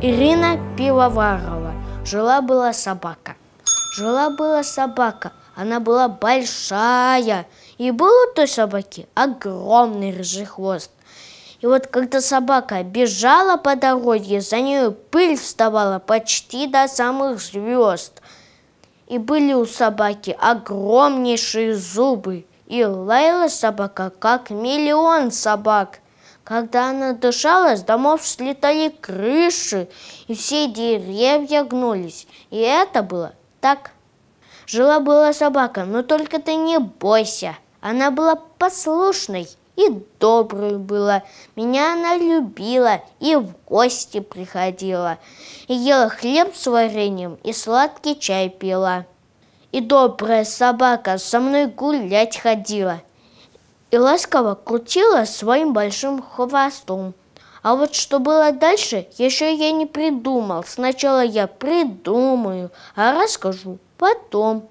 Ирина Пивоварова. Жила-была собака. Жила-была собака. Она была большая. И был у той собаки огромный рыжий хвост. И вот когда собака бежала по дороге, за нее пыль вставала почти до самых звезд. И были у собаки огромнейшие зубы. И лаяла собака, как миллион собак – когда она дышала, с домов слетали крыши, и все деревья гнулись. И это было так. Жила-была собака, но только ты не бойся. Она была послушной и доброй была. Меня она любила и в гости приходила. И ела хлеб с вареньем и сладкий чай пила. И добрая собака со мной гулять ходила – и ласково крутила своим большим хвостом. А вот что было дальше, еще я не придумал. Сначала я придумаю, а расскажу потом.